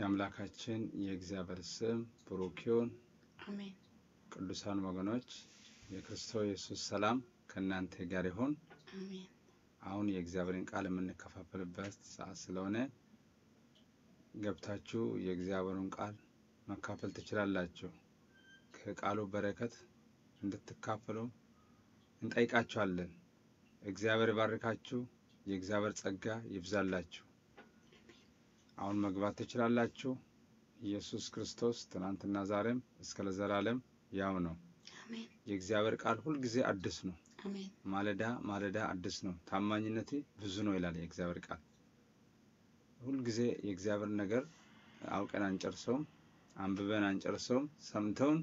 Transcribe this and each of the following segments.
የአምላካችን የእግዚአብሔር ስም ብሩክ ይሁን። አሜን። ቅዱሳን ወገኖች የክርስቶስ ኢየሱስ ሰላም ከእናንተ ጋር ይሁን። አሜን። አሁን የእግዚአብሔርን ቃል የምንከፋፈልበት ሰዓት ስለሆነ ገብታችሁ የእግዚአብሔርን ቃል መካፈል ትችላላችሁ። ከቃሉ በረከት እንድትካፈሉ እንጠይቃችኋለን። እግዚአብሔር ይባርካችሁ። የእግዚአብሔር ጸጋ ይብዛላችሁ። አሁን መግባት ትችላላችሁ። ኢየሱስ ክርስቶስ ትናንትና ዛሬም እስከ ለዘላለም ያው ነው። የእግዚአብሔር ቃል ሁልጊዜ አዲስ ነው። ማለዳ ማለዳ አዲስ ነው። ታማኝነቴ ብዙ ነው ይላል የእግዚአብሔር ቃል። ሁልጊዜ የእግዚአብሔር ነገር አውቀን አንጨርሰውም፣ አንብበን አንጨርሰውም፣ ሰምተውን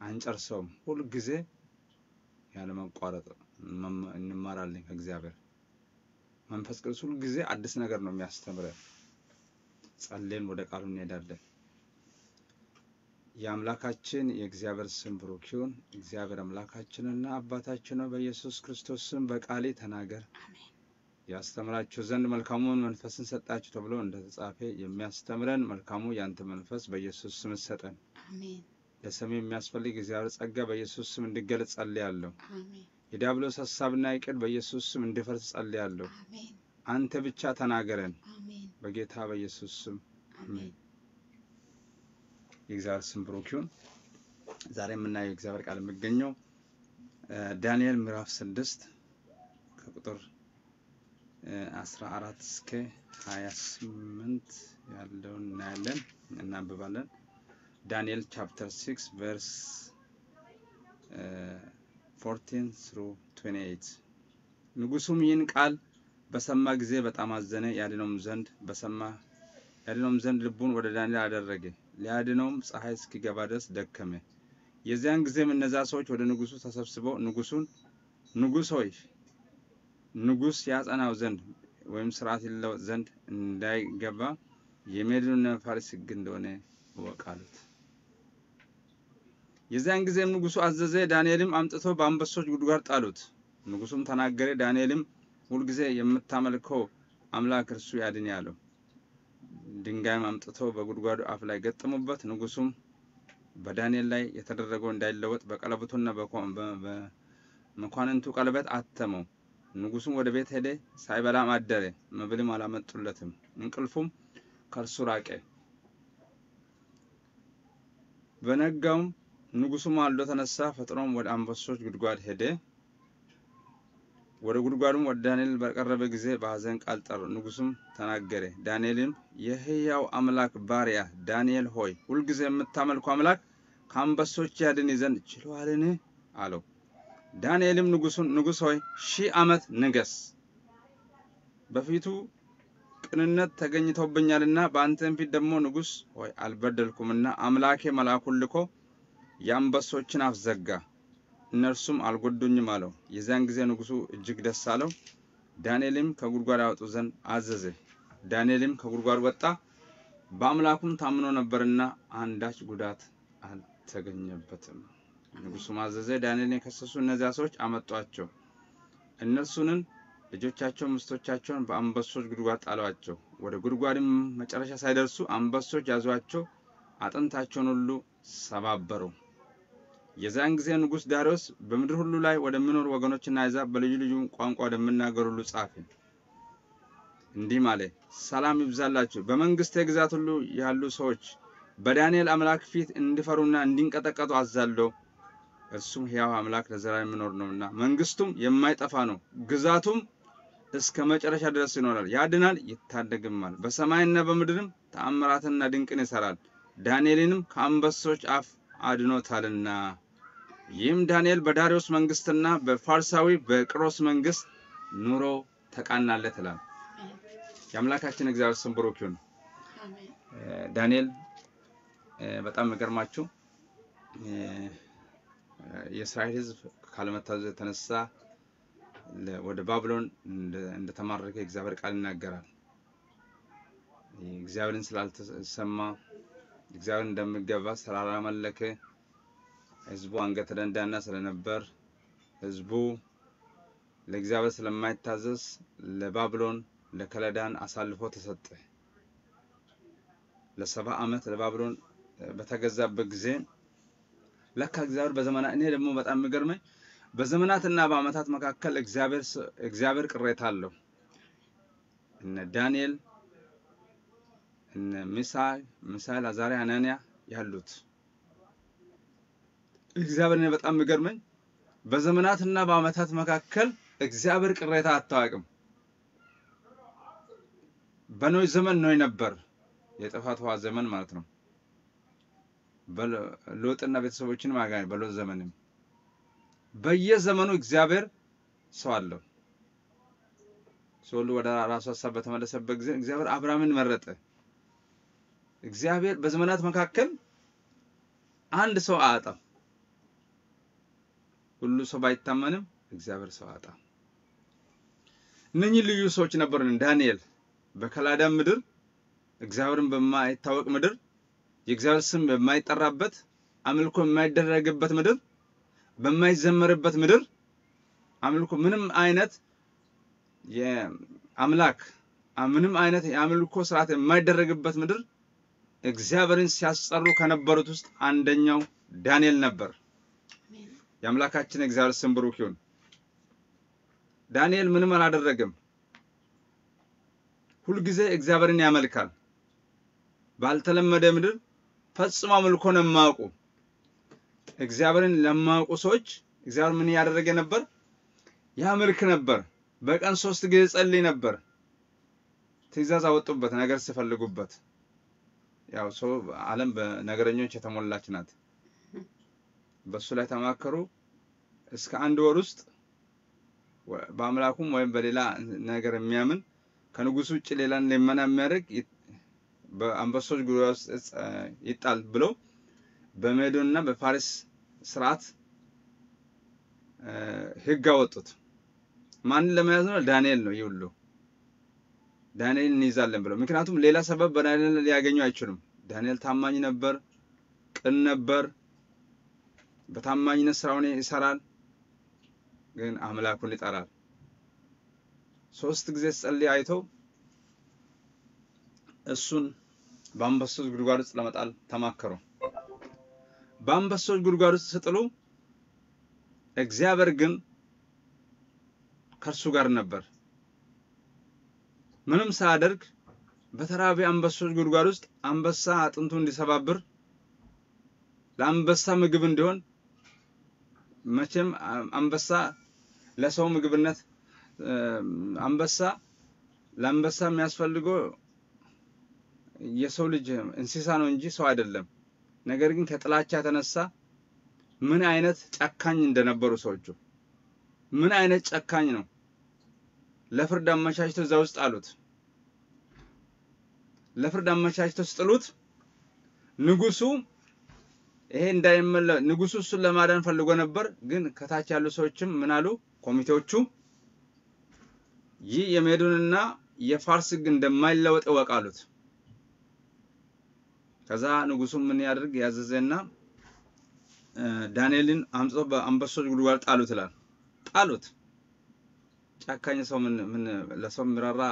አንጨርሰውም። ሁልጊዜ ያለ መቋረጥ መማ- እንማራለን ከእግዚአብሔር መንፈስ ቅዱስ ሁልጊዜ አዲስ ነገር ነው የሚያስተምረን። ጸልየን ወደ ቃሉ እንሄዳለን። የአምላካችን የእግዚአብሔር ስም ብሩክ ይሁን። እግዚአብሔር አምላካችንና አባታችን በኢየሱስ ክርስቶስ ስም በቃሌ ተናገር ያስተምራችሁ ዘንድ መልካሙን መንፈስን ሰጣችሁ ተብሎ እንደተጻፈ የሚያስተምረን መልካሙ ያንተ መንፈስ በኢየሱስ ስም ሰጠን። ለሰሚ የሚያስፈልግ እግዚአብሔር ጸጋ በኢየሱስ ስም እንዲገለጽ ጸልያለሁ። የዲያብሎስ ሀሳብና ይቅድ በኢየሱስ ስም እንዲፈርስ ጸልያለሁ። አንተ ብቻ ተናገረን አሜን። በጌታ በኢየሱስ ስም የእግዚአብሔር ስም ብሩክ ይሁን። ዛሬ የምናየው የእግዚአብሔር ቃል የሚገኘው ዳንኤል ምዕራፍ ስድስት ከቁጥር አስራ አራት እስከ ሀያ ስምንት ያለውን እናያለን እናንብባለን። ዳንኤል chapter six verse fourteen through twenty eight ንጉሱም ይህን ቃል በሰማ ጊዜ በጣም አዘነ። ያድነውም ዘንድ በሰማ ያድነውም ዘንድ ልቡን ወደ ዳንኤል አደረገ። ሊያድነውም ፀሐይ እስኪገባ ድረስ ደከመ። የዚያን ጊዜም እነዛ ሰዎች ወደ ንጉሱ ተሰብስበው ንጉሱን ንጉሥ ሆይ ንጉሥ ያጸናው ዘንድ ወይም ስርዓት ይለወጥ ዘንድ እንዳይገባ የሜዶንና ፋርስ ሕግ እንደሆነ እወቅ አሉት። የዚያን ጊዜም ንጉሱ አዘዘ። ዳንኤልም አምጥቶ በአንበሶች ጉድጓድ ጣሉት። ንጉሱም ተናገረ። ዳንኤልም ሁልጊዜ የምታመልከው አምላክ እርሱ ያድን ያለው ድንጋይም አምጥቶ በጉድጓዱ አፍ ላይ ገጠሙበት። ንጉሱም በዳንኤል ላይ የተደረገው እንዳይለወጥ በቀለበቱና በመኳንንቱ ቀለበት አተመው። ንጉሱም ወደ ቤት ሄደ፣ ሳይበላም አደረ። መብልም አላመጡለትም፣ እንቅልፉም ከእርሱ ራቀ። በነጋውም ንጉሱ ማልዶ ተነሳ፣ ፈጥኖም ወደ አንበሶች ጉድጓድ ሄደ። ወደ ጉድጓዱም ወደ ዳንኤል በቀረበ ጊዜ በሐዘን ቃል ጠሩ። ንጉሱም ተናገረ። ዳንኤልም የሕያው አምላክ ባሪያ ዳንኤል ሆይ ሁልጊዜ የምታመልከው አምላክ ከአንበሶች ያድን ዘንድ ችሏልን? አለው። ዳንኤልም ንጉሱን ንጉሥ ሆይ ሺህ ዓመት ንገስ፣ በፊቱ ቅንነት ተገኝቶብኛልና በአንተም ፊት ደግሞ ንጉሥ ሆይ አልበደልኩምና አምላኬ መልአኩን ልኮ የአንበሶችን አፍ ዘጋ እነርሱም አልጎዱኝም አለው። የዚያን ጊዜ ንጉሱ እጅግ ደስ አለው። ዳንኤልም ከጉድጓድ ያወጡ ዘንድ አዘዘ። ዳንኤልም ከጉድጓድ ወጣ፣ በአምላኩም ታምኖ ነበርና አንዳች ጉዳት አልተገኘበትም። ንጉሱም አዘዘ። ዳንኤልን የከሰሱ እነዚያ ሰዎች አመጧቸው። እነርሱንን ልጆቻቸው፣ ሚስቶቻቸውን በአንበሶች ጉድጓድ ጣሏቸው። ወደ ጉድጓድም መጨረሻ ሳይደርሱ አንበሶች ያዟቸው፣ አጥንታቸውን ሁሉ ሰባበሩ። የዚያን ጊዜ ንጉሥ ዳርዮስ በምድር ሁሉ ላይ ወደሚኖሩ ወገኖችና አሕዛብ በልዩ ልዩ ቋንቋ ወደምናገሩ ሁሉ ጻፈ። እንዲህም አለ፣ ሰላም ይብዛላችሁ። በመንግስቴ ግዛት ሁሉ ያሉ ሰዎች በዳንኤል አምላክ ፊት እንዲፈሩና እንዲንቀጠቀጡ አዛለሁ። እርሱም ሕያው አምላክ ለዘላለም የሚኖር ነውና መንግስቱም የማይጠፋ ነው፣ ግዛቱም እስከ መጨረሻ ድረስ ይኖራል። ያድናል፣ ይታደግማል። በሰማይና በምድርም ተአምራትና ድንቅን ይሰራል። ዳንኤልንም ከአንበሶች አፍ አድኖታልና። ይህም ዳንኤል በዳርዮስ መንግስትና በፋርሳዊ በቅሮስ መንግስት ኑሮ ተቃናለት ይላል። የአምላካችን እግዚአብሔር ስም ብሩክ ይሁን። ዳንኤል በጣም የሚገርማችሁ የእስራኤል ሕዝብ ካለመታዘዝ የተነሳ ወደ ባቢሎን እንደ- እንደተማረከ የእግዚአብሔር ቃል ይናገራል። እግዚአብሔርን ስላልተሰማ እግዚአብሔር እንደሚገባ ስላላመለከ ህዝቡ አንገተ ደንዳና ስለነበር ህዝቡ ለእግዚአብሔር ስለማይታዘዝ ለባቢሎን ለከለዳን አሳልፎ ተሰጠ። ለሰባ ዓመት ለባቢሎን በተገዛበት ጊዜ ለካ እግዚአብሔር በዘመና እኔ ደግሞ በጣም የሚገርመኝ በዘመናትና በዓመታት መካከል እግዚአብሔር ቅሬታ አለው። እነ ዳንኤል ሚሳኤል ሚሳኤል፣ አዛርያ፣ አናንያ ያሉት እግዚአብሔር በጣም የሚገርመኝ በዘመናትና በዓመታት መካከል እግዚአብሔር ቅሬታ አታውቅም። በኖይ ዘመን ኖይ ነበር፣ የጥፋት ውሃ ዘመን ማለት ነው። ሎጥና ቤተሰቦችን ማጋኝ በሎጥ ዘመንም በየዘመኑ እግዚአብሔር ሰው አለው። ሰው ሁሉ ወደ ራሱ ሀሳብ በተመለሰበት ጊዜ እግዚአብሔር አብርሃምን መረጠ። እግዚአብሔር በዘመናት መካከል አንድ ሰው አያጣም። ሁሉ ሰው ባይታመንም እግዚአብሔር ሰው አያጣም። እነኚህ ልዩ ሰዎች ነበሩ። ዳንኤል በከላዳም ምድር እግዚአብሔርን በማይታወቅ ምድር የእግዚአብሔር ስም በማይጠራበት አምልኮ የማይደረግበት ምድር በማይዘመርበት ምድር አምልኮ ምንም አይነት የአምላክ ምንም አይነት የአምልኮ ስርዓት የማይደረግበት ምድር እግዚአብሔርን ሲያስጠሩ ከነበሩት ውስጥ አንደኛው ዳንኤል ነበር። የአምላካችን እግዚአብሔር ስም ብሩክ ይሁን። ዳንኤል ምንም አላደረገም። ሁልጊዜ እግዚአብሔርን ያመልካል። ባልተለመደ ምድር ፈጽሞ አምልኮን የማያውቁ እግዚአብሔርን ለማያውቁ ሰዎች እግዚአብሔር ምን ያደረገ ነበር? ያመልክ ነበር። በቀን ሶስት ጊዜ ጸልይ ነበር። ትእዛዝ አወጡበት ነገር ሲፈልጉበት። ያው ሰው ዓለም በነገረኞች የተሞላች ናት። በሱ ላይ ተማከሩ። እስከ አንድ ወር ውስጥ በአምላኩም ወይም በሌላ ነገር የሚያምን ከንጉሱ ውጭ ሌላን ልመና የሚያደርግ በአንበሶች ጉድጓድ ውስጥ ይጣል ብለው በሜዶንና በፋሪስ ስርዓት ሕግ አወጡት። ማንን ለመያዝ ነው? ዳንኤል ነው። ይህ ሁሉ ዳንኤል እንይዛለን ብለው ምክንያቱም ሌላ ሰበብ በዳንኤል ሊያገኙ አይችሉም። ዳንኤል ታማኝ ነበር፣ ቅን ነበር፣ በታማኝነት ስራውን ይሰራል፣ ግን አምላኩን ይጠራል። ሶስት ጊዜ ጸልይ አይተው እሱን በአንበሶች ጉድጓድ ውስጥ ለመጣል ተማከሩ። በአንበሶች ጉድጓድ ውስጥ ስጥሉ እግዚአብሔር ግን ከእርሱ ጋር ነበር። ምንም ሳያደርግ በተራቢ አንበሶች ጉድጓድ ውስጥ አንበሳ አጥንቱ እንዲሰባብር ለአንበሳ ምግብ እንዲሆን መቼም አንበሳ ለሰው ምግብነት አንበሳ ለአንበሳ የሚያስፈልገው የሰው ልጅ እንስሳ ነው እንጂ ሰው አይደለም። ነገር ግን ከጥላቻ የተነሳ ምን አይነት ጨካኝ እንደነበሩ ሰዎቹ ምን አይነት ጨካኝ ነው። ለፍርድ አመቻችተው እዛ ውስጥ አሉት። ለፍርድ አመቻችተው ስጥሉት ንጉሱ ይሄ እንዳይመለ ንጉሱ እሱን ለማዳን ፈልጎ ነበር። ግን ከታች ያሉ ሰዎችም ምን አሉ? ኮሚቴዎቹ ይህ የሜዶንና የፋርስ ሕግ እንደማይለወጥ እወቅ አሉት። ከዛ ንጉሱ ምን ያደርግ ያዘዘና ዳንኤልን አምጥቶ በአንበሶች ጉድጓድ ጣሉት ይላል። ጣሉት። ጨካኝ ሰው ምን ለሰው የሚራራ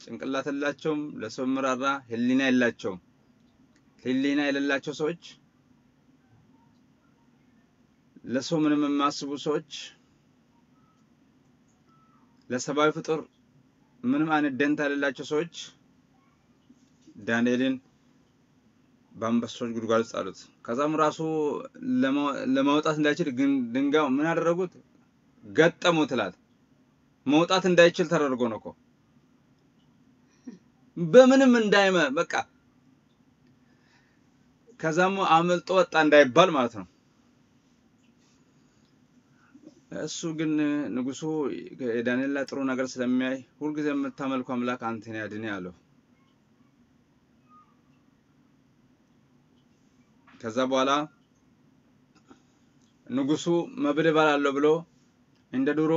ጭንቅላት የላቸውም። ለሰው የሚራራ ሕሊና የላቸውም። ሕሊና የሌላቸው ሰዎች ለሰው ምንም የማያስቡ ሰዎች ለሰብአዊ ፍጡር ምንም አይነት ደንታ የሌላቸው ሰዎች ዳንኤልን በአንበሶች ጉድጓድ ውስጥ ጣሉት። ከዛም ራሱ ለማውጣት እንዳይችል ድንጋዩ ምን ያደረጉት ገጠሙት ይላል። መውጣት እንዳይችል ተደርጎ ነው እኮ በምንም እንዳይመ በቃ ከዛም አመልጦ ወጣ እንዳይባል ማለት ነው። እሱ ግን ንጉሱ የዳንኤል ጥሩ ነገር ስለሚያይ ሁልጊዜ የምታመልኩ አምላክ አንተን ያድን አለው። ከዛ በኋላ ንጉሱ መብል እበላለሁ ብሎ እንደ ድሮ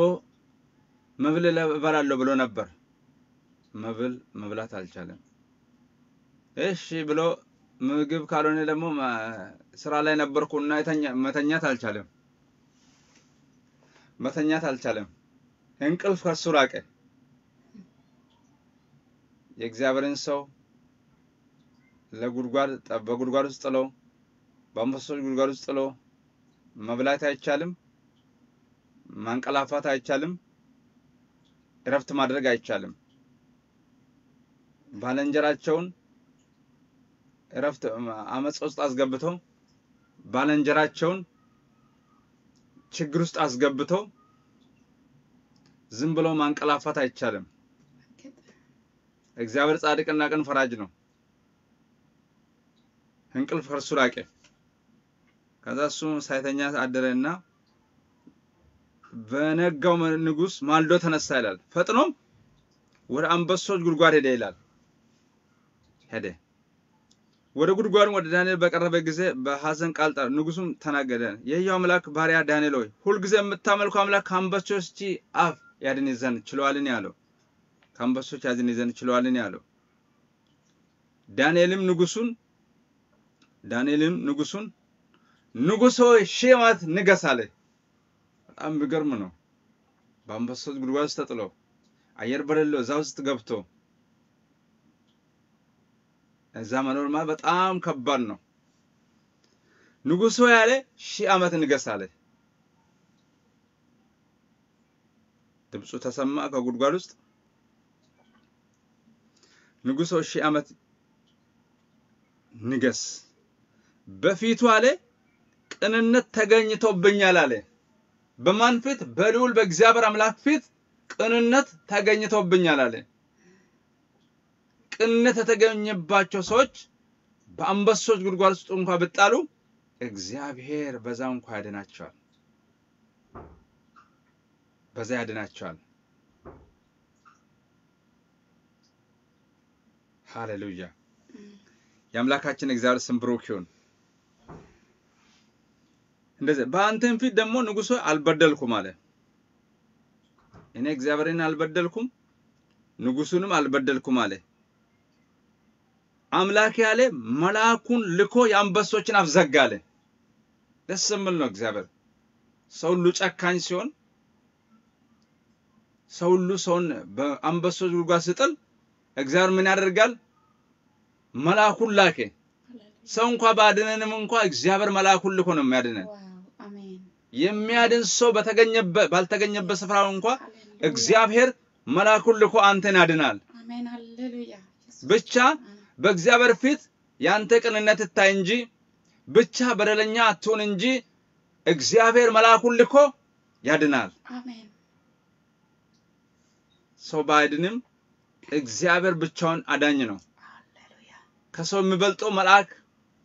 መብል እበላለሁ ብሎ ነበር። መብል መብላት አልቻለም። እሺ ብሎ ምግብ ካልሆነ ደግሞ ስራ ላይ ነበርኩና መተኛት አልቻለም። መተኛት አልቻለም። እንቅልፍ ከሱ ራቀ። የእግዚአብሔርን ሰው ለጉድጓድ በጉድጓድ ውስጥ ጥሎ በአንበሶች ጉድጓድ ውስጥ ጥሎ መብላት አይቻልም፣ ማንቀላፋት አይቻልም፣ እረፍት ማድረግ አይቻልም። ባልንጀራቸውን እረፍት አመፅ ውስጥ አስገብተው ባልንጀራቸውን ችግር ውስጥ አስገብተው ዝም ብሎ ማንቀላፋት አይቻልም። እግዚአብሔር ጻድቅና ቅን ፈራጅ ነው። እንቅልፍ ከእርሱ ራቀ። ከዛ እሱ ሳይተኛ አደረና በነጋው ንጉሥ ማልዶ ተነሳ ይላል። ፈጥኖም ወደ አንበሶች ጉድጓድ ሄደ ይላል። ሄደ ወደ ጉድጓዱም ወደ ዳንኤል በቀረበ ጊዜ በሐዘን ቃል ጠራ። ንጉሱም ተናገረ፣ የሕያው አምላክ ባሪያ ዳንኤል ሆይ ሁልጊዜ የምታመልከው አምላክ ከአንበሶች አፍ ያድን ዘንድ ችለዋልን ያለው ከአንበሶች ያድን ዘንድ ችለዋልን ያለው ዳንኤልም ንጉሱን ዳንኤልም ንጉሱን ንጉሥ ሺህ ዓመት ንገስ አለ። በጣም የሚገርም ነው። በአንበሶች ጉድጓድ ውስጥ ተጥሎ አየር በሌለው እዛ ውስጥ ገብቶ እዛ መኖር ማለት በጣም ከባድ ነው። ሆይ ያለ ሺህ ዓመት ንገስ አለ። ድምፁ ተሰማ ከጉድጓድ ውስጥ ሆይ ሺህ ዓመት ንገስ በፊቱ አለ ቅንነት ተገኝቶብኛል አለ። በማን ፊት? በልዑል በእግዚአብሔር አምላክ ፊት ቅንነት ተገኝቶብኛል አለ። ቅንነት የተገኘባቸው ሰዎች በአንበሶች ጉድጓድ ውስጥ እንኳ ብጣሉ እግዚአብሔር በዛ እንኳ ያድናቸዋል፣ በዛ ያድናቸዋል። ሃሌሉያ! የአምላካችን እግዚአብሔር ስም ብሩክ ይሁን። እንደዚህ በአንተም ፊት ደግሞ ሆይ አልበደልኩም አለ። እኔ እግዚአብሔርን አልበደልኩም ንጉሱንም አልበደልኩም አለ። አምላክ ያለ መልአኩን ልኮ የአንበሶችን አፍ ዘጋ አለ። ደስ የሚል ነው እግዚአብሔር። ሰው ሁሉ ጨካኝ ሲሆን፣ ሰው ሁሉ ሰውን በአንበሶች ጉድጓድ ስጥል እግዚአብሔር ምን ያደርጋል? መልአኩን ላከ። ሰው እንኳ ባድነንም እንኳ እግዚአብሔር መልአኩን ልኮ ነው የሚያድነን። የሚያድን ሰው በተገኘበት ባልተገኘበት ስፍራ እንኳ እግዚአብሔር መልአኩን ልኮ አንተን ያድናል። ብቻ በእግዚአብሔር ፊት ያንተ ቅንነት ይታይ እንጂ ብቻ በደለኛ አትሁን እንጂ እግዚአብሔር መልአኩን ልኮ ያድናል። ሰው ባይድንም እግዚአብሔር ብቻውን አዳኝ ነው። ከሰው የሚበልጠው መልአክ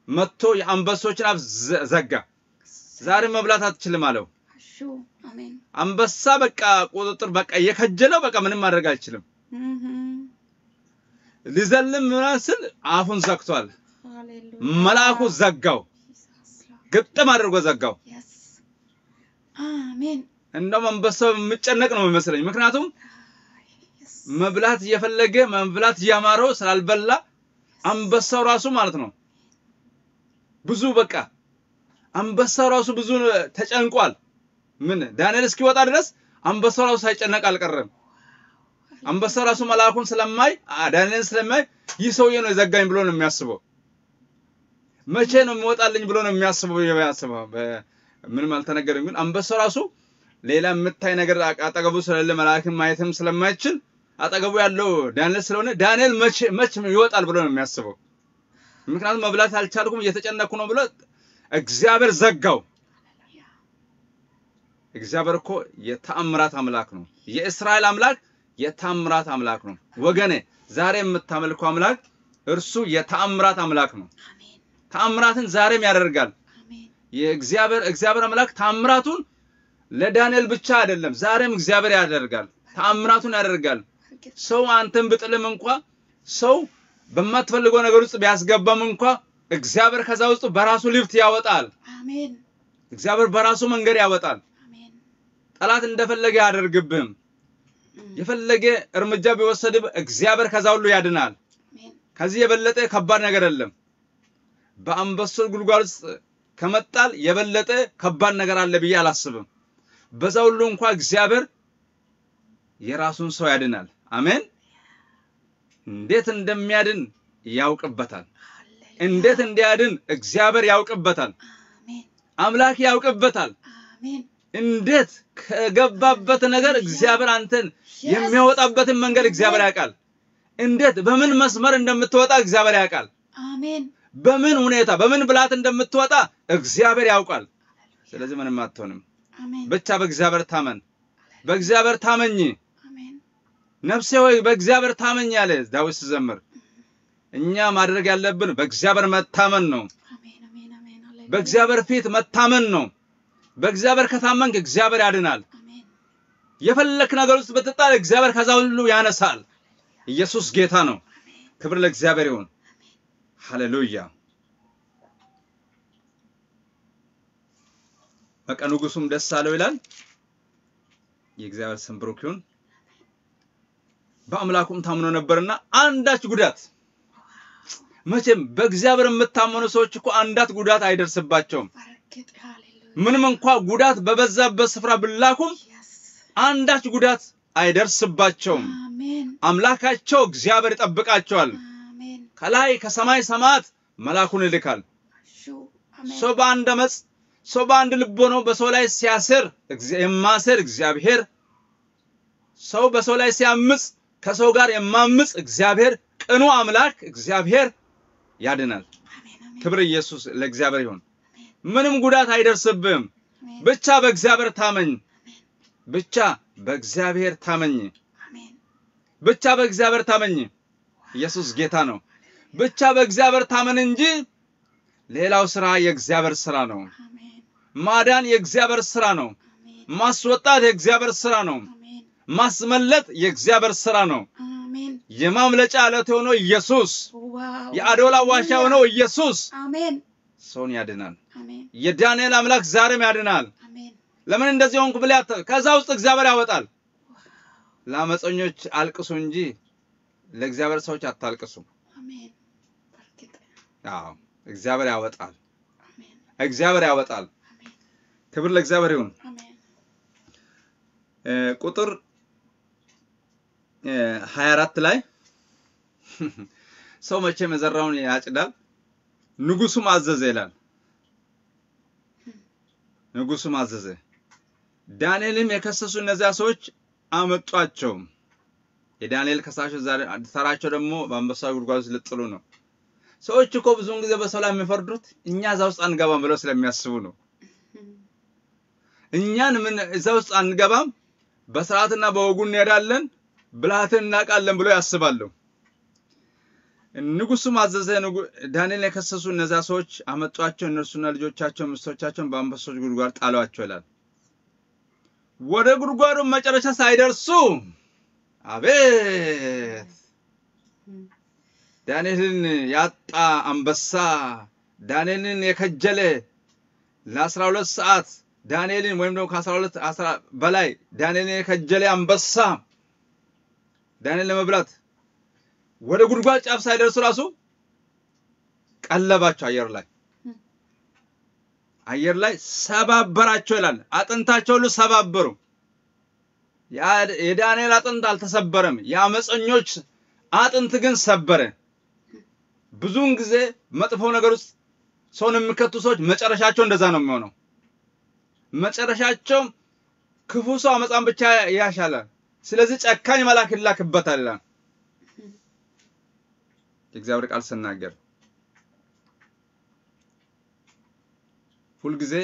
መጥቶ የአንበሶችን አፍ ዘጋ። ዛሬ መብላት አትችልም አለው። አንበሳ በቃ ቁጥጥር በቃ እየከጀለው በቃ ምንም ማድረግ አይችልም። ሊዘልም ምናምን ስል አፉን ዘግቷል። መልአኩ ዘጋው፣ ግጥም አድርጎ ዘጋው። እንደውም አንበሳው የሚጨነቅ ነው የሚመስለኝ። ምክንያቱም መብላት እየፈለገ መብላት እያማረው ስላልበላ አንበሳው ራሱ ማለት ነው ብዙ በቃ አንበሳው ራሱ ብዙ ተጨንቋል። ምን ዳንኤል እስኪወጣ ድረስ አንበሳው ራሱ ሳይጨነቅ አልቀረም። አንበሳው ራሱ መልአኩን ስለማይ ዳንኤልን ስለማይ ይህ ሰውዬ ነው የዘጋኝ ብሎ ነው የሚያስበው። መቼ ነው የሚወጣልኝ ብሎ ነው የሚያስበው የሚያስበው። ምንም አልተነገረም። ግን አንበሳው ራሱ ሌላ የምታይ ነገር አጠገቡ ስለሌለ መልአክን ማየትም ስለማይችል አጠገቡ ያለው ዳንኤል ስለሆነ ዳንኤል መቼ መቼ ይወጣል ብሎ ነው የሚያስበው። ምክንያቱም መብላት አልቻልኩም እየተጨነኩ ነው ብሎ እግዚአብሔር ዘጋው። እግዚአብሔር እኮ የተአምራት አምላክ ነው። የእስራኤል አምላክ የተአምራት አምላክ ነው። ወገኔ ዛሬ የምታመልከው አምላክ እርሱ የተአምራት አምላክ ነው። ተአምራትን ዛሬም ያደርጋል። የእግዚአብሔር እግዚአብሔር አምላክ ተአምራቱን ለዳንኤል ብቻ አይደለም፣ ዛሬም እግዚአብሔር ያደርጋል። ተአምራቱን ያደርጋል። ሰው አንተን ብጥልም እንኳ ሰው በማትፈልገው ነገር ውስጥ ቢያስገባም እንኳ እግዚአብሔር ከዛ ውስጥ በራሱ ልብት ያወጣል። አሜን እግዚአብሔር በራሱ መንገድ ያወጣል። አሜን ጠላት እንደፈለገ አያደርግብህም። የፈለገ እርምጃ ቢወሰድብ እግዚአብሔር ከዛ ሁሉ ያድናል። ከዚህ የበለጠ ከባድ ነገር የለም። በአንበሶች ጉድጓድ ውስጥ ከመጣል የበለጠ ከባድ ነገር አለ ብዬ አላስብም። በዛ ሁሉ እንኳ እግዚአብሔር የራሱን ሰው ያድናል። አሜን። እንዴት እንደሚያድን ያውቅበታል። እንዴት እንዲያድን እግዚአብሔር ያውቅበታል። አምላክ ያውቅበታል። እንዴት ከገባበት ነገር እግዚአብሔር አንተን የሚያወጣበትን መንገድ እግዚአብሔር ያውቃል። እንዴት በምን መስመር እንደምትወጣ እግዚአብሔር ያውቃል። በምን ሁኔታ በምን ብላት እንደምትወጣ እግዚአብሔር ያውቃል። ስለዚህ ምንም አትሆንም። ብቻ በእግዚአብሔር ታመን፣ በእግዚአብሔር ታመኝ። ነፍሴ ሆይ በእግዚአብሔር ታመኝ ያለ ዳዊት ሲዘምር፣ እኛ ማድረግ ያለብን በእግዚአብሔር መታመን ነው። በእግዚአብሔር ፊት መታመን ነው። በእግዚአብሔር ከታመንክ እግዚአብሔር ያድናል። የፈለክ ነገር ውስጥ ብትጣል እግዚአብሔር ከዛ ሁሉ ያነሳል። ኢየሱስ ጌታ ነው። ክብር ለእግዚአብሔር ይሁን። ሃሌሉያ። በቃ ንጉሱም ደስ አለው ይላል። የእግዚአብሔር ስም ብሩክ ይሁን። በአምላኩም ታምኖ ነበርና አንዳች ጉዳት መቼም በእግዚአብሔር የምታመኑ ሰዎች እኮ አንዳች ጉዳት አይደርስባቸውም። ምንም እንኳ ጉዳት በበዛበት ስፍራ ብላኩም አንዳች ጉዳት አይደርስባቸውም። አምላካቸው እግዚአብሔር ይጠብቃቸዋል። ከላይ ከሰማይ ሰማያት መልአኩን ይልካል። ሰው በአንድ አመፅ ሰው በአንድ ልብ ሆኖ በሰው ላይ ሲያስር የማስር እግዚአብሔር፣ ሰው በሰው ላይ ሲያምፅ ከሰው ጋር የማምፅ እግዚአብሔር፣ ቅኑ አምላክ እግዚአብሔር ያድናል። ክብር ኢየሱስ ለእግዚአብሔር ይሁን። ምንም ጉዳት አይደርስብህም። አሜን ብቻ በእግዚአብሔር ታመኝ። ብቻ በእግዚአብሔር ታመኝ። ብቻ በእግዚአብሔር ታመኝ። ኢየሱስ ጌታ ነው። ብቻ በእግዚአብሔር ታመን እንጂ ሌላው ስራ የእግዚአብሔር ስራ ነው። ማዳን የእግዚአብሔር ስራ ነው። ማስወጣት የእግዚአብሔር ስራ ነው። ማስመለጥ የእግዚአብሔር ስራ ነው። የማምለጫ ዓለት የሆነው ኢየሱስ፣ የአዶላ ዋሻ የሆነው ኢየሱስ አሜን ሰውን ያድናል። አሜን የዳንኤል አምላክ ዛሬም ያድናል። አሜን ለምን እንደዚህ ሆንኩ ብለህ ከዛ ውስጥ እግዚአብሔር ያወጣል። ለአመፀኞች አልቅሱ እንጂ ለእግዚአብሔር ሰዎች አታልቅሱ። አዎ እግዚአብሔር ያወጣል። እግዚአብሔር ያወጣል። ክብር ለእግዚአብሔር ይሁን። ቁጥር 24 ላይ ሰው መቼም የዘራውን ያጭዳል። ንጉሱም አዘዘ ይላል። ንጉሱም አዘዘ። ዳንኤልም የከሰሱ እነዚያ ሰዎች አመጧቸው። የዳንኤል ከሳሾች ተራቸው ደግሞ በአንበሳ ጉድጓድ ውስጥ ልጥሉ ነው። ሰዎች እኮ ብዙውን ጊዜ በሰው ላይ የሚፈርዱት እኛ እዛ ውስጥ አንገባም ብለው ስለሚያስቡ ነው። እኛን ምን እዛ ውስጥ አንገባም፣ በስርዓትና በወጉ እንሄዳለን፣ ብልሃትን እናውቃለን ብሎ ያስባሉ። ንጉሱም አዘዘ። ዳንኤልን የከሰሱ እነዚያ ሰዎች አመጧቸው። እነርሱና ልጆቻቸው ሚስቶቻቸውን በአንበሶች ጉድጓድ ጣሏቸው ይላል። ወደ ጉድጓዱ መጨረሻ ሳይደርሱ አቤት ዳንኤልን ያጣ አንበሳ ዳንኤልን የከጀለ ለአስራ ሁለት ሰዓት ዳንኤልን ወይም ደግሞ ከአስራ ሁለት በላይ ዳንኤልን የከጀለ አንበሳ ዳንኤል ለመብላት ወደ ጉድጓድ ጫፍ ሳይደርሱ ራሱ ቀለባቸው አየር ላይ አየር ላይ ሰባበራቸው ይላል። አጥንታቸው ሁሉ ሰባበሩ። የዳንኤል አጥንት አልተሰበረም። የአመፀኞች አጥንት ግን ሰበረ። ብዙውን ጊዜ መጥፎ ነገር ውስጥ ሰውን የሚከቱ ሰዎች መጨረሻቸው እንደዛ ነው የሚሆነው። መጨረሻቸው ክፉ ሰው አመፃን ብቻ ያሻላል። ስለዚህ ጨካኝ መልአክ ይላክበታል ይላል የእግዚአብሔር ቃል ስናገር ሁልጊዜ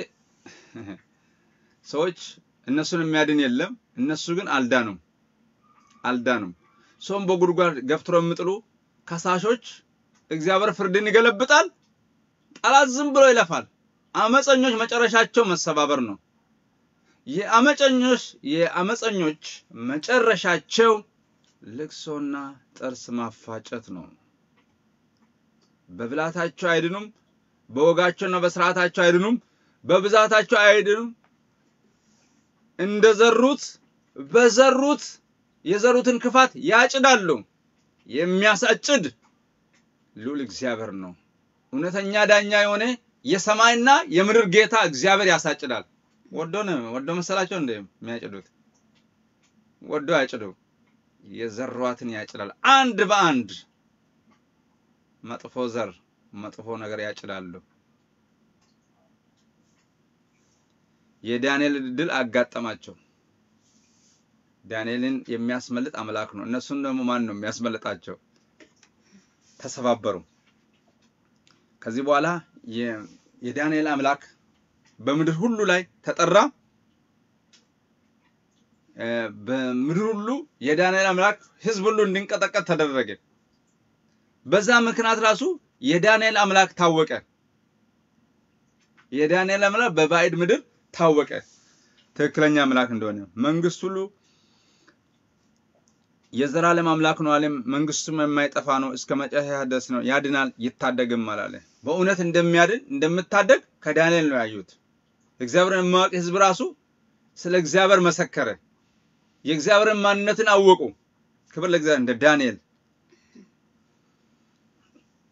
ሰዎች እነሱን የሚያድን የለም። እነሱ ግን አልዳኑም አልዳኑም። ሰውን በጉድጓድ ገፍትሮ የሚጥሉ ከሳሾች እግዚአብሔር ፍርድን ይገለብጣል። ጠላት ዝም ብሎ ይለፋል። አመፀኞች መጨረሻቸው መሰባበር ነው። የአመፀኞች የአመፀኞች መጨረሻቸው ልቅሶና ጥርስ ማፋጨት ነው። በብላታቸው አይድኑም። በወጋቸውና በስርዓታቸው አይድኑም። በብዛታቸው አይድኑም። እንደዘሩት በዘሩት የዘሩትን ክፋት ያጭዳሉ። የሚያሳጭድ ልዑል እግዚአብሔር ነው። እውነተኛ ዳኛ የሆነ የሰማይና የምድር ጌታ እግዚአብሔር ያሳጭዳል። ወዶ ነው ወዶ መሰላቸው እንደ የሚያጭዱት ወዶ ያጭዱ የዘሯትን ያጭዳል። አንድ በአንድ መጥፎ ዘር መጥፎ ነገር ያጭዳሉ። የዳንኤል ድል አጋጠማቸው። ዳንኤልን የሚያስመልጥ አምላክ ነው። እነሱን ደግሞ ማን ነው የሚያስመልጣቸው? ተሰባበሩ። ከዚህ በኋላ የዳንኤል አምላክ በምድር ሁሉ ላይ ተጠራ። በምድር ሁሉ የዳንኤል አምላክ ሕዝብ ሁሉ እንዲንቀጠቀጥ ተደረገ። በዛ ምክንያት ራሱ የዳንኤል አምላክ ታወቀ። የዳንኤል አምላክ በባዕድ ምድር ታወቀ፣ ትክክለኛ አምላክ እንደሆነ መንግስት ሁሉ የዘላለም አምላክ ነው አለ። መንግስቱም የማይጠፋ ነው፣ እስከ መጨረሻ ድረስ ነው፣ ያድናል ይታደግም አላለ። በእውነት እንደሚያድን እንደምታደግ ከዳንኤል ነው ያዩት። እግዚአብሔርን የማያውቅ ህዝብ ራሱ ስለ እግዚአብሔር መሰከረ። የእግዚአብሔርን ማንነትን አወቁ። ክብር ለእግዚአብሔር እንደ ዳንኤል።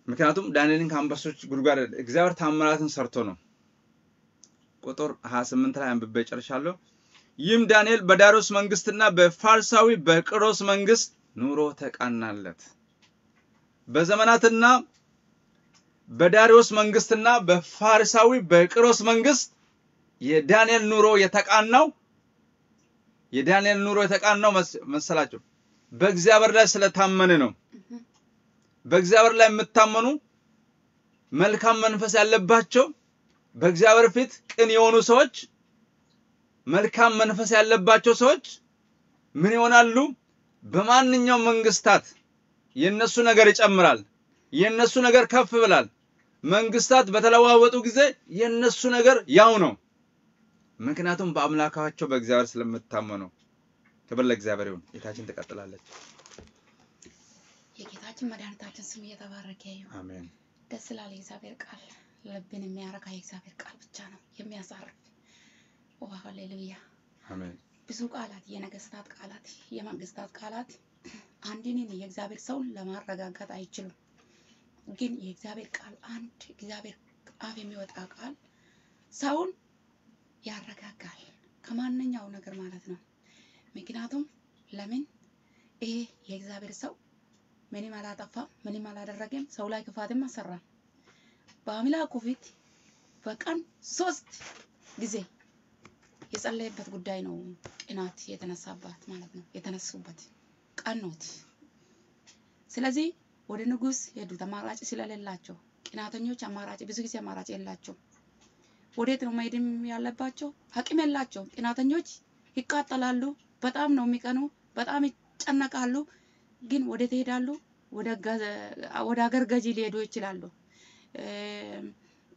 ምክንያቱም ዳንኤልን ከአንበሶች ጉድጓድ እግዚአብሔር ታምራትን ሰርቶ ነው። ቁጥር 28 ላይ አንብቤ ጨርሻለሁ። ይህም ዳንኤል በዳሪዮስ መንግስትና በፋርሳዊ በቅሮስ መንግስት ኑሮ ተቃናለት። በዘመናትና በዳሪዮስ መንግስትና በፋርሳዊ በቅሮስ መንግስት የዳንኤል ኑሮ የተቃናው የዳንኤል ኑሮ የተቃናው መሰላቸው በእግዚአብሔር ላይ ስለታመነ ነው። በእግዚአብሔር ላይ የምታመኑ መልካም መንፈስ ያለባቸው በእግዚአብሔር ፊት ቅን የሆኑ ሰዎች መልካም መንፈስ ያለባቸው ሰዎች ምን ይሆናሉ? በማንኛውም መንግስታት የነሱ ነገር ይጨምራል። የነሱ ነገር ከፍ ብላል። መንግስታት በተለዋወጡ ጊዜ የነሱ ነገር ያው ነው። ምክንያቱም በአምላካቸው በእግዚአብሔር ስለምታመኑ። ክብር ለእግዚአብሔር ይሁን። ጌታችን ትቀጥላለች። የጌታችን መድኃኒታችን ስም እየተባረከ ይሁን። አሜን። ደስ ይላል። የእግዚአብሔር ቃል ልብን የሚያረካ የእግዚአብሔር ቃል ብቻ ነው የሚያሳርፍ። ሃሌሉያ! አሜን። ብዙ ቃላት፣ የነገስታት ቃላት፣ የመንግስታት ቃላት አንድን የእግዚአብሔር ሰውን ለማረጋጋት አይችሉም። ግን የእግዚአብሔር ቃል አንድ እግዚአብሔር አፍ የሚወጣ ቃል ሰውን ያረጋጋል ከማንኛው ነገር ማለት ነው። ምክንያቱም ለምን ይሄ የእግዚአብሔር ሰው ምንም አላጠፋም፣ ምንም አላደረገም፣ ሰው ላይ ክፋትም አልሰራም። በአምላኩ ፊት በቀን ሶስት ጊዜ የጸለየበት ጉዳይ ነው። ቅናት የተነሳባት ማለት ነው። የተነሱበት ቀኖት። ስለዚህ ወደ ንጉስ ሄዱት፣ አማራጭ ስለሌላቸው። ቅናተኞች አማራጭ ብዙ ጊዜ አማራጭ የላቸው። ወዴት ነው መሄድም ያለባቸው? አቅም የላቸውም። ቅናተኞች ይቃጠላሉ። በጣም ነው የሚቀኑ፣ በጣም ይጨነቃሉ። ግን ወዴት ይሄዳሉ? ወደ ሀገር ገዢ ሊሄዱ ይችላሉ።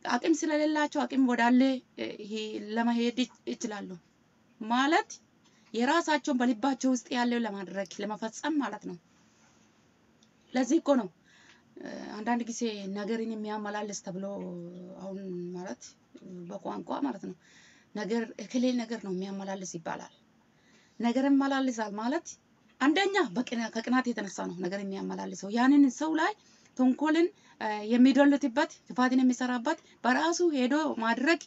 አቅም ስለሌላቸው አቅም ወዳለ ለመሄድ ይች- ይችላሉ። ማለት የራሳቸውን በልባቸው ውስጥ ያለው ለማድረግ ለመፈጸም ማለት ነው። ለዚህ እኮ ነው አንዳንድ ጊዜ ነገርን የሚያመላልስ ተብሎ አሁን ማለት በቋንቋ ማለት ነው ነገር እክሌ ነገር ነው የሚያመላልስ ይባላል። ነገር ያመላልሳል ማለት አንደኛ ከቅናት የተነሳ ነው ነገር የሚያመላልሰው ያንን ሰው ላይ ተንኮልን የሚዶልትበት ክፋትን የሚሰራበት በራሱ ሄዶ ማድረግ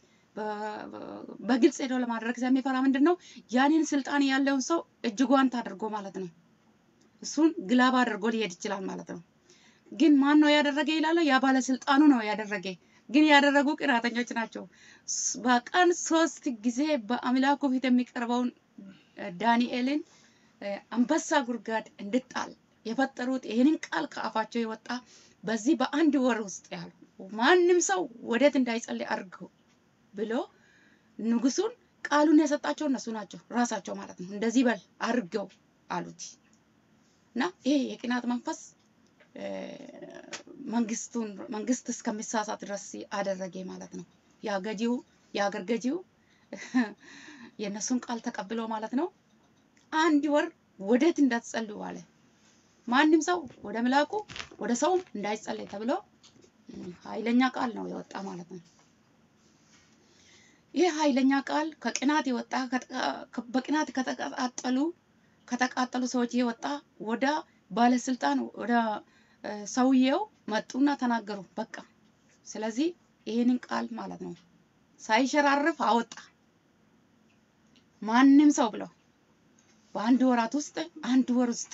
በግልጽ ሄዶ ለማድረግ ስለሚፈራ ምንድን ነው ያንን ስልጣን ያለውን ሰው እጅጓን ታድርጎ ማለት ነው እሱን ግላብ አድርጎ ሊሄድ ይችላል ማለት ነው። ግን ማን ነው ያደረገ ይላል? ያ ባለስልጣኑ ነው ያደረገ። ግን ያደረጉ ቅናተኞች ናቸው። በቀን ሶስት ጊዜ በአምላኩ ፊት የሚቀርበውን ዳንኤልን አንበሳ ጉድጓድ እንድጣል የፈጠሩት ይህንን ቃል ከአፋቸው የወጣ በዚህ በአንድ ወር ውስጥ ያሉ ማንም ሰው ወዴት እንዳይጸልይ አድርገው ብሎ ንጉሱን ቃሉን የሰጣቸው እነሱ ናቸው ራሳቸው ማለት ነው። እንደዚህ በል አድርገው አሉት እና ይሄ የቅናት መንፈስ መንግስቱን መንግስት እስከሚሳሳት ድረስ አደረገ ማለት ነው። ያ ገዢው የአገር ገዢው የእነሱን ቃል ተቀብሎ ማለት ነው አንድ ወር ወዴት እንዳትጸልዩ አለ። ማንም ሰው ወደ ምላኩ ወደ ሰውም እንዳይጸልይ ተብሎ ኃይለኛ ቃል ነው የወጣ ማለት ነው። ይህ ኃይለኛ ቃል ከቅናት የወጣ በቅናት ከተቃጠሉ ከተቃጠሉ ሰዎች የወጣ ወደ ባለስልጣን ወደ ሰውየው መጡና ተናገሩ። በቃ ስለዚህ ይህንን ቃል ማለት ነው ሳይሸራርፍ አወጣ። ማንም ሰው ብለው በአንድ ወራት ውስጥ አንድ ወር ውስጥ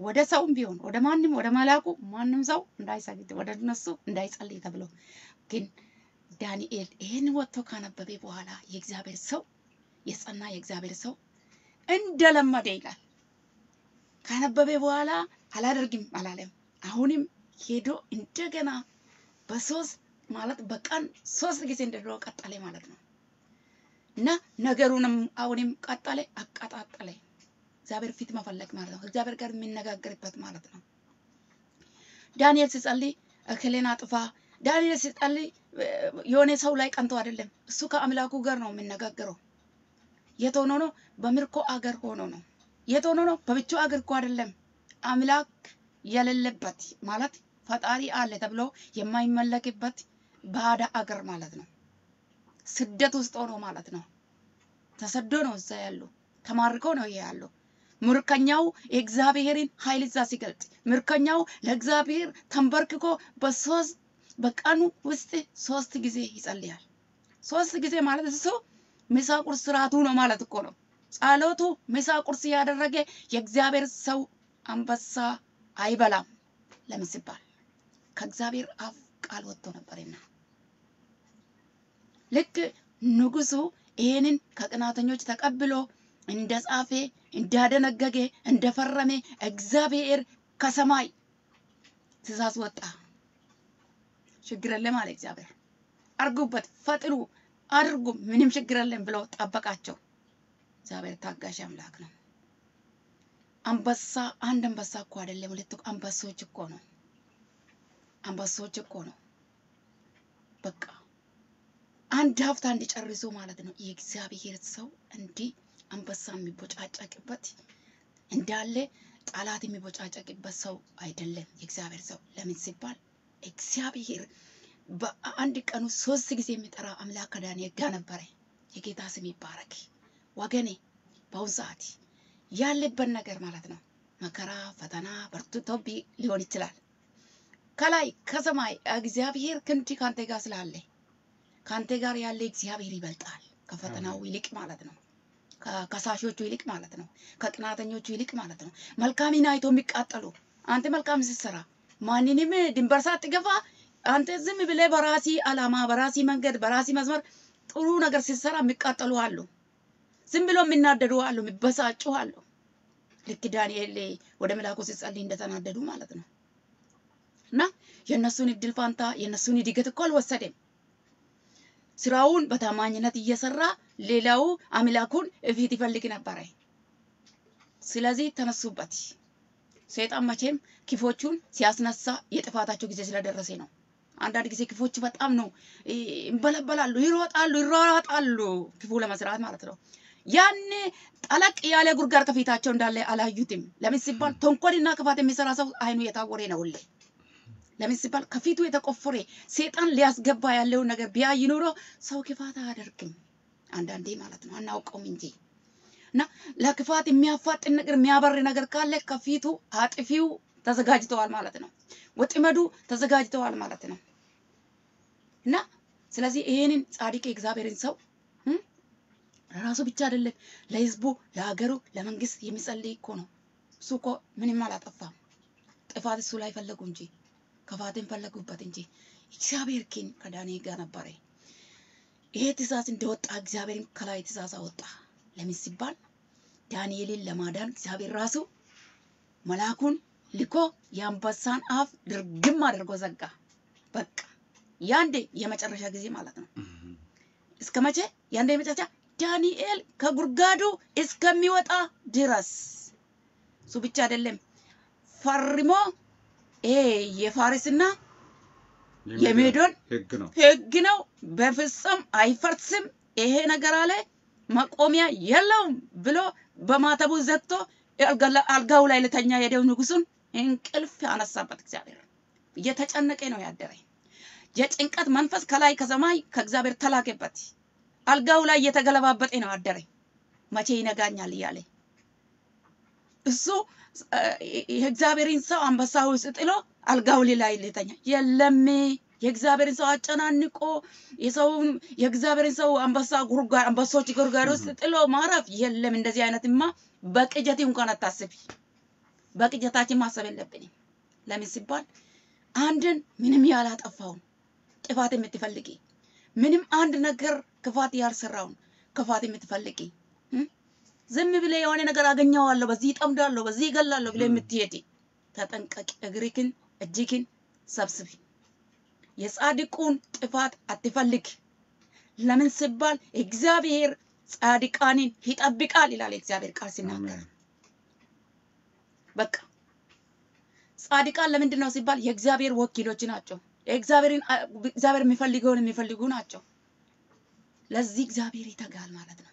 ወደ ሰውም ቢሆን ወደ ማንም ወደ መላኩ ማንም ሰው እንዳይሰግድ ወደ እነሱ እንዳይጸልይ ተብሎ ግን ዳንኤል ይህን ወጥቶ ካነበበ በኋላ የእግዚአብሔር ሰው የጸና የእግዚአብሔር ሰው እንደለመደ ይላል። ካነበበ በኋላ አላደርግም አላለም። አሁንም ሄዶ እንደገና በሶስት ማለት በቀን ሶስት ጊዜ እንደድሮ ቀጠለ ማለት ነው። እና ነገሩንም አሁንም ቀጠለ፣ አቀጣጠለ። እግዚአብሔር ፊት መፈለግ ማለት ነው። እግዚአብሔር ጋር የሚነጋገርበት ማለት ነው። ዳንኤል ሲጸልይ እክሌን አጥፋ። ዳንኤል ሲጸልይ የሆነ ሰው ላይ ቀንቶ አይደለም። እሱ ከአምላኩ ጋር ነው የሚነጋገረው። የት ሆኖ ነው? በምርኮ አገር ሆኖ ነው። የት ሆኖ ነው? በብቻ አገር እኮ አይደለም። አምላክ የሌለበት ማለት ፈጣሪ አለ ተብሎ የማይመለክበት ባዳ አገር ማለት ነው። ስደት ውስጥ ሆኖ ማለት ነው። ተሰዶ ነው እዛ ያሉ ተማርኮ ነው ይሄ ያለው። ምርኮኛው የእግዚአብሔርን ኃይል እዛ ሲገልጥ ምርኮኛው ለእግዚአብሔር ተንበርክኮ በሶስት በቀኑ ውስጥ ሶስት ጊዜ ይጸልያል። ሶስት ጊዜ ማለት እሱ ምሳ ቁርስ ስርዓቱ ነው ማለት እኮ ነው። ጸሎቱ ምሳ ቁርስ ያደረገ የእግዚአብሔር ሰው አንበሳ አይበላም። ለምን ሲባል ከእግዚአብሔር አፍ ቃል ወጥቶ ነበርና ልክ ንጉሱ ይህንን ከቅናተኞች ተቀብሎ እንደ ጻፌ እንዳደነገገ እንደፈረመ እግዚአብሔር ከሰማይ ትእዛዝ ወጣ። ችግር የለም አለ እግዚአብሔር። አርጉበት፣ ፈጥኑ፣ አድርጉ፣ ምንም ችግር የለም ብሎ ጠበቃቸው። እግዚአብሔር ታጋሽ አምላክ ነው። አንበሳ አንድ አንበሳ እኮ አይደለም፣ ሁለት አንበሶች እኮ ነው። አንበሶች እኮ ነው። በቃ አንድ ሀብታ እንዲጨርሱ ማለት ነው። የእግዚአብሔር ሰው እንዲህ አንበሳ የሚቦጫጨቅበት እንዳለ ጠላት የሚቦጫጨቅበት ሰው አይደለም። የእግዚአብሔር ሰው ለምን ሲባል እግዚአብሔር በአንድ ቀኑ ሶስት ጊዜ የሚጠራ አምላክ ከዳንኤል ጋር ነበረ። የጌታ ስም ይባረክ ወገኔ። በአሁን ሰዓት ያለበት ነገር ማለት ነው መከራ፣ ፈተና በርትቶብ ሊሆን ይችላል። ከላይ ከሰማይ እግዚአብሔር ክንድ ካንተ ጋር ስላለ ካንተ ጋር ያለ እግዚአብሔር ይበልጣል። ከፈተናው ይልቅ ማለት ነው። ከከሳሾቹ ይልቅ ማለት ነው። ከቅናተኞቹ ይልቅ ማለት ነው። መልካሚን አይቶ የሚቃጠሉ አንተ መልካም ስትሰራ ማንንም ድንበር ሳትገፋ አንተ ዝም ብለህ በራሲ አላማ፣ በራሲ መንገድ፣ በራሲ መስመር ጥሩ ነገር ስትሰራ የሚቃጠሉ አሉ። ዝም ብሎ የሚናደዱ አሉ፣ የሚበሳጩ አሉ። ልክ ዳንኤል ወደ መልአኩ ሲጸልይ እንደተናደዱ ማለት ነው። እና የእነሱን እድል ፋንታ የእነሱን እድገት እኮ አልወሰደም። ስራውን በታማኝነት እየሰራ ሌላው አምላኩን እፊት ይፈልግ ነበረ። ስለዚህ ተነሱበት። ሰይጣን መቼም ክፎቹን ሲያስነሳ የጥፋታቸው ጊዜ ስለደረሰ ነው። አንዳንድ ጊዜ ክፎቹ በጣም ነው ይንበለበላሉ፣ ይሮጣሉ፣ ይሯሯጣሉ ክፉ ለመስራት ማለት ነው። ያኔ ጠለቅ ያለ ጉድጓድ ከፊታቸው እንዳለ አላዩትም። ለምን ሲባል ተንኮልና ክፋት የሚሰራ ሰው አይኑ የታወረ ነው ሁሌ ለምን ሲባል ከፊቱ የተቆፈረ ሰይጣን ሊያስገባ ያለውን ነገር ቢያይ ኑሮ ሰው ክፋት አያደርግም። አንዳንዴ ማለት ነው አናውቀውም እንጂ እና ለክፋት የሚያፋጥን ነገር የሚያበር ነገር ካለ ከፊቱ አጥፊው ተዘጋጅተዋል ማለት ነው። ወጥመዱ ተዘጋጅተዋል ማለት ነው። እና ስለዚህ ይሄንን ጻድቅ የእግዚአብሔርን ሰው ለራሱ ብቻ አይደለም ለሕዝቡ፣ ለሀገሩ፣ ለመንግስት የሚጸልይ እኮ ነው። እሱ እኮ ምንም አላጠፋም። ጥፋት እሱ ላይ ፈለጉ እንጂ ክፋትን ፈለጉበት እንጂ እግዚአብሔር ግን ከዳንኤል ጋር ነበረ። ይሄ ትእዛዝ እንደወጣ እግዚአብሔርን ከላይ ትእዛዝ አወጣ። ለምን ሲባል ዳንኤልን ለማዳን እግዚአብሔር ራሱ መልአኩን ልኮ የአንበሳን አፍ ድርግም አድርጎ ዘጋ። በቃ ያንዴ የመጨረሻ ጊዜ ማለት ነው። እስከ መቼ? ያንዴ የመጨረሻ ዳንኤል ከጉድጓዱ እስከሚወጣ ድረስ። እሱ ብቻ አይደለም ፈርሞ ይሄ የፋሪስና የሜዶን ህግ ነው። ህግ ነው። በፍጹም አይፈርስም ይሄ ነገር አለ መቆሚያ የለውም ብሎ በማተቡ ዘግቶ አልጋው ላይ ልተኛ የሄደው ንጉሱን እንቅልፍ አነሳበት። እግዚአብሔር እየተጨነቀ ነው ያደረ። የጭንቀት መንፈስ ከላይ ከሰማይ ከእግዚአብሔር ተላከበት። አልጋው ላይ እየተገለባበጠ ነው አደረ። መቼ ይነጋኛል እያለ እሱ የእግዚአብሔርን ሰው አንበሳ ውስጥ ጥሎ አልጋው ላይ ልተኛ የለም የእግዚአብሔርን ሰው አጨናንቆ የሰውን የእግዚአብሔርን ሰው አንበሳ ጉርጓድ አንበሶች ጉርጓድ ውስጥ ጥሎ ማረፍ የለም። እንደዚህ አይነትማ በቅጀት እንኳን አታስቢ። በቅጀታችን ማሰብ የለብንም። ለምን ሲባል አንድን ምንም ያላጠፋውን ጥፋት የምትፈልጊ ምንም አንድ ነገር ክፋት ያልሰራውን ክፋት የምትፈልጊ? ዝም ብለ የሆነ ነገር አገኘዋለሁ፣ በዚህ ይጠምዳለሁ፣ በዚህ ይገላለሁ ብለ የምትሄድ ተጠንቀቂ። እግሪክን እጅክን ሰብስቢ። የጻድቁን ጥፋት አትፈልግ። ለምን ሲባል እግዚአብሔር ጻድቃንን ይጠብቃል ይላል የእግዚአብሔር ቃል ሲናገር። በቃ ጻድቃን ለምንድን ነው ሲባል የእግዚአብሔር ወኪሎች ናቸው። እግዚአብሔር የሚፈልገውን የሚፈልጉ ናቸው። ለዚህ እግዚአብሔር ይተጋል ማለት ነው።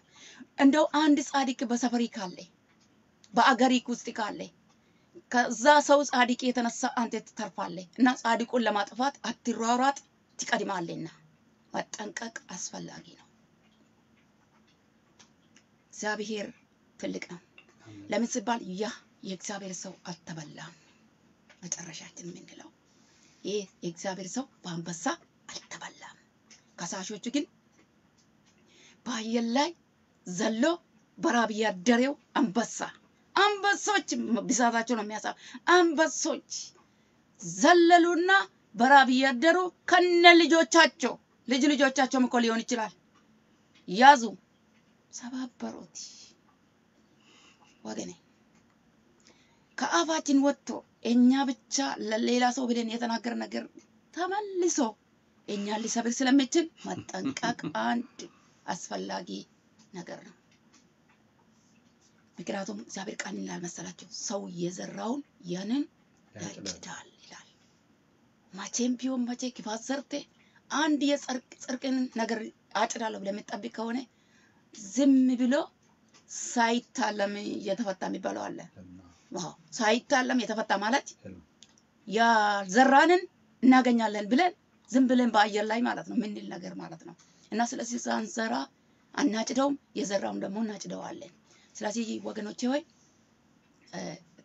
እንደው አንድ ጻድቅ በሰፈሪ ካለ በአገሪክ ውስጥ ካለ ከዛ ሰው ጻድቅ የተነሳ አንተ ትተርፋለህ እና ጻድቁን ለማጥፋት አትሯሯጥ፣ ትቀድማለና መጠንቀቅ አስፈላጊ ነው። እግዚአብሔር ትልቅ ነው። ለምን ሲባል ያ የእግዚአብሔር ሰው አልተበላም። መጨረሻችን የምንለው ይህ የእግዚአብሔር ሰው በአንበሳ አልተበላም። ከሳሾቹ ግን በአየር ላይ ዘሎ በራብ ያደረው አንበሳ አንበሶች ብዛታቸው ነው የሚያሳ አንበሶች ዘለሉና በራብ ያደሩ ከነ ልጆቻቸው ልጅ ልጆቻቸውም እኮ ሊሆን ይችላል ያዙ፣ ሰባበሩት። ወገኔ ከአፋችን ወጥቶ እኛ ብቻ ለሌላ ሰው ብለን የተናገረ ነገር ተመልሶ እኛን ሊሰብር ስለሚችል መጠንቀቅ አንድ አስፈላጊ ነገር ነው። ምክንያቱም እግዚአብሔር ቃል ይላል መሰላቸው ሰው የዘራውን ያንን ያጭዳል ይላል። መቼም ቢሆን መቼ ክፋት ሰርቴ አንድ የጽርቅ ጽርቅን ነገር አጭዳለሁ ብለህ የምትጠብቅ ከሆነ ዝም ብሎ ሳይታለም እየተፈታ የሚባለው አለ። ሳይታለም የተፈታ ማለት ያልዘራንን እናገኛለን ብለን ዝም ብለን በአየር ላይ ማለት ነው ምንል ነገር ማለት ነው። እና ስለዚህ ሳንዘራ አናጭደውም፣ የዘራውን ደግሞ እናጭደዋለን። ስለዚህ ወገኖቼ ሆይ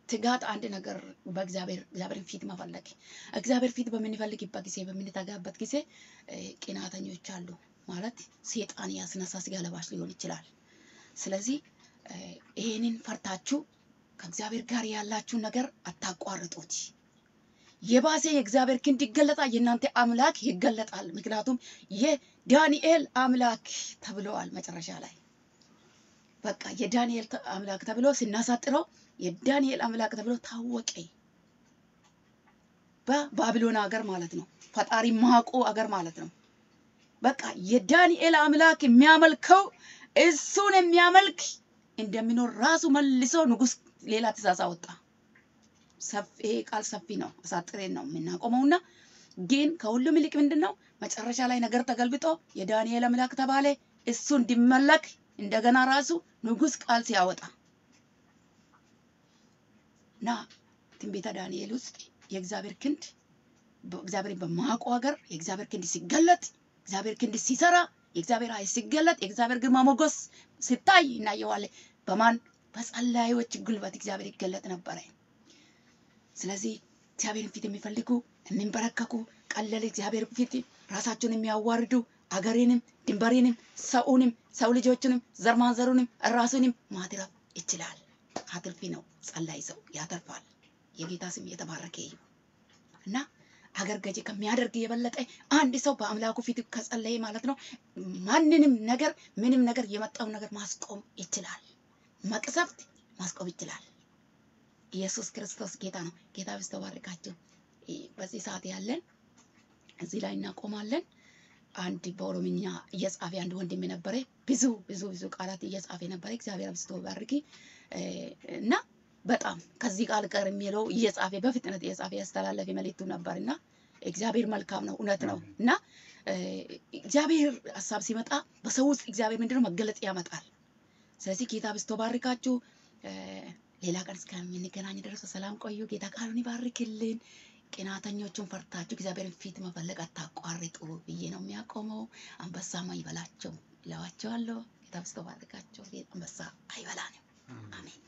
ትጋት አንድ ነገር በእግዚአብሔር እግዚአብሔርን ፊት መፈለግ እግዚአብሔር ፊት በምንፈልግበት ጊዜ በምንተጋበት ጊዜ ቅናተኞች አሉ ማለት ሴጣን ያስነሳ ስጋ ለባሽ ሊሆን ይችላል። ስለዚህ ይሄንን ፈርታችሁ ከእግዚአብሔር ጋር ያላችሁ ነገር አታቋርጡት። የባሰ የእግዚአብሔር ክንድ ይገለጣል፣ የእናንተ አምላክ ይገለጣል። ምክንያቱም የዳንኤል አምላክ ተብለዋል መጨረሻ ላይ በቃ የዳንኤል አምላክ ተብሎ ስናሳጥረው የዳንኤል አምላክ ተብሎ ታወቀ። በባቢሎን ሀገር ማለት ነው። ፈጣሪ ማቆ ሀገር ማለት ነው። በቃ የዳንኤል አምላክ የሚያመልከው እሱን የሚያመልክ እንደሚኖር ራሱ መልሶ ንጉስ ሌላ ትእዛዝ አወጣ። ይሄ ቃል ሰፊ ነው፣ አሳጥሬን ነው የምናቆመውና ግን ከሁሉም ይልቅ ምንድን ነው መጨረሻ ላይ ነገር ተገልብጦ የዳንኤል አምላክ ተባለ። እሱ እንዲመለክ እንደገና ራሱ ንጉስ ቃል ሲያወጣ እና ትንቢተ ዳንኤል ውስጥ የእግዚአብሔር ክንድ እግዚአብሔር በማያውቁ ሀገር የእግዚአብሔር ክንድ ሲገለጥ እግዚአብሔር ክንድ ሲሰራ የእግዚአብሔር ኃይል ሲገለጥ የእግዚአብሔር ግርማ ሞገስ ሲታይ እናየዋለን። በማን በጸላዮች ጉልበት እግዚአብሔር ይገለጥ ነበረ። ስለዚህ እግዚአብሔርን ፊት የሚፈልጉ የሚንበረከኩ ቀለል እግዚአብሔር ፊት ራሳቸውን የሚያዋርዱ አገሬንም ድንበሬንም ሰውንም ሰው ልጆችንም ዘር ማንዘሩንም ራሱንም ማትረፍ ይችላል። አትርፊ ነው ጸላይ ሰው ያተርፋል። የጌታ ስም የተባረከ ይሁን እና አገር ገዢ ከሚያደርግ የበለጠ አንድ ሰው በአምላኩ ፊት ከጸለየ ማለት ነው ማንንም ነገር ምንም ነገር የመጣውን ነገር ማስቆም ይችላል። መቅሰፍት ማስቆም ይችላል። ኢየሱስ ክርስቶስ ጌታ ነው። ጌታ ቢስተባርካችሁ በዚህ ሰዓት ያለን እዚህ ላይ እናቆማለን። አንድ በኦሮምኛ እየጻፈ አንድ ወንድም የነበረ ብዙ ብዙ ብዙ ቃላት እየጻፈ ነበረ። እግዚአብሔር አብዝቶ ባርኪ እና በጣም ከዚህ ቃል ጋር የሚለው እየጻፈ በፍጥነት እየጻፈ ያስተላለፈ መልእክቱ ነበር እና እግዚአብሔር መልካም ነው፣ እውነት ነው እና እግዚአብሔር ሀሳብ ሲመጣ በሰው ውስጥ እግዚአብሔር ምንድነው መገለጥ ያመጣል። ስለዚህ ጌታ አብዝቶ ባርካችሁ። ሌላ ቀን እስከምንገናኝ ድረስ ሰላም ቆዩ። ጌታ ቃሉን ይባርክልን። ቅናተኞቹን ፈርታችሁ እግዚአብሔርን ፊት መፈለግ አታቋርጡ ብዬ ነው የሚያቆመው። አንበሳማ ይበላቸው ይለዋቸዋለሁ። ጌታ አብዝቶ ባርካቸው። አንበሳ አይበላንም። አሜን።